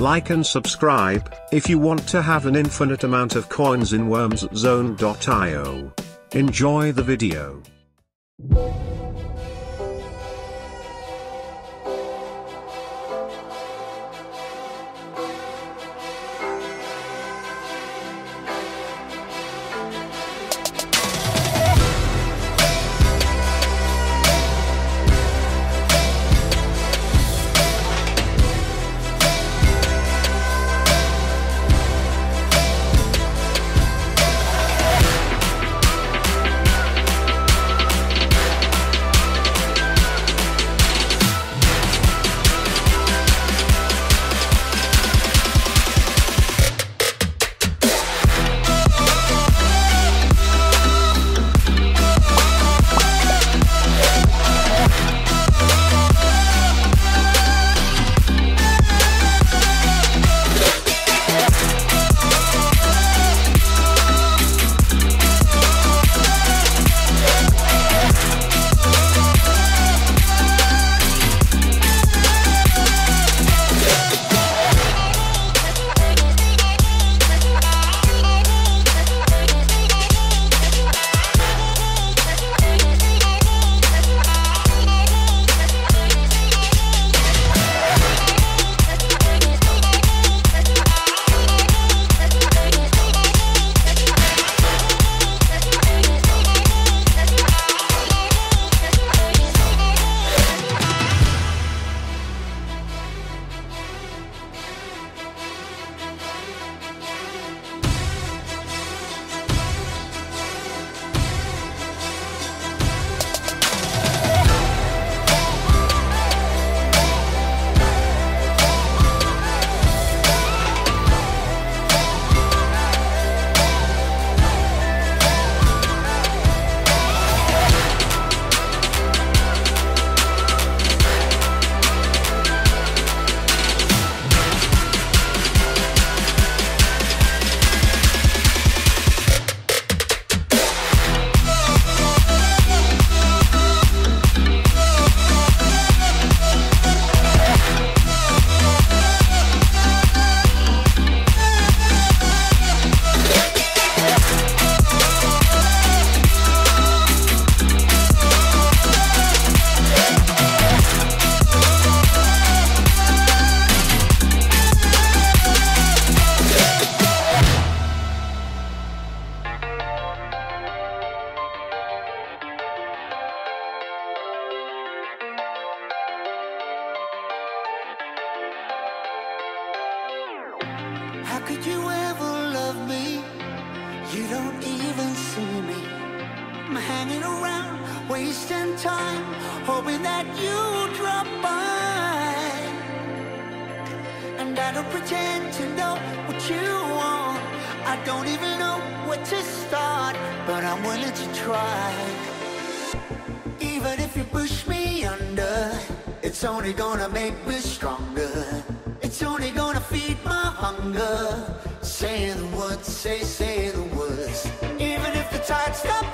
Like and subscribe, if you want to have an infinite amount of coins in wormszone.io. Enjoy the video. Could you ever love me? You don't even see me. I'm hanging around, wasting time, hoping that you drop by. And I don't pretend to know what you want. I don't even know where to start, but I'm willing to try. Even if you push me under, it's only gonna make me stronger. Say, say the words. Even if the tide stops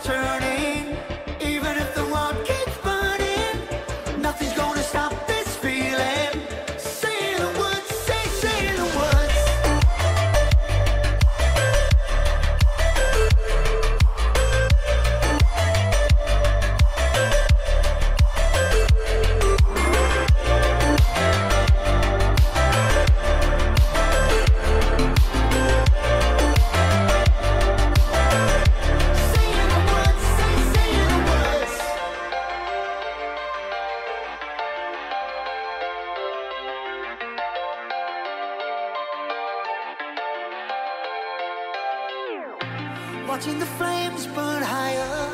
Watching the flames burn higher,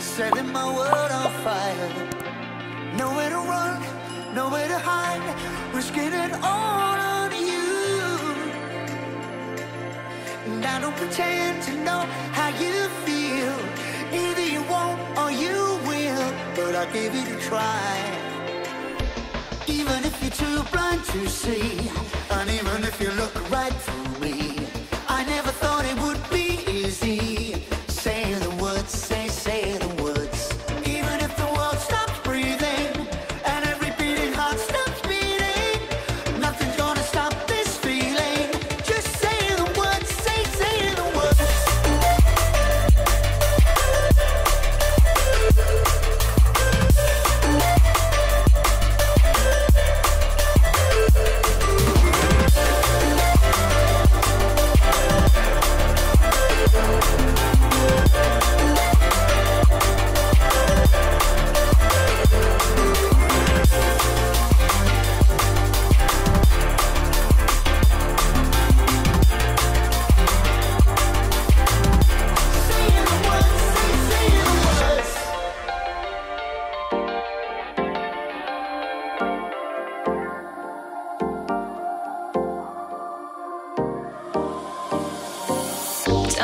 setting my world on fire. Nowhere to run, nowhere to hide, risking it all on you. And I don't pretend to know how you feel. Either you won't or you will, but I'll give it a try. Even if you're too blind to see, and even if you look right through me, I never thought it would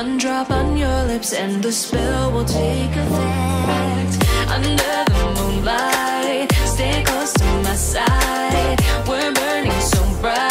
One drop on your lips and the spell will take effect. Under the moonlight, stay close to my side. We're burning so bright.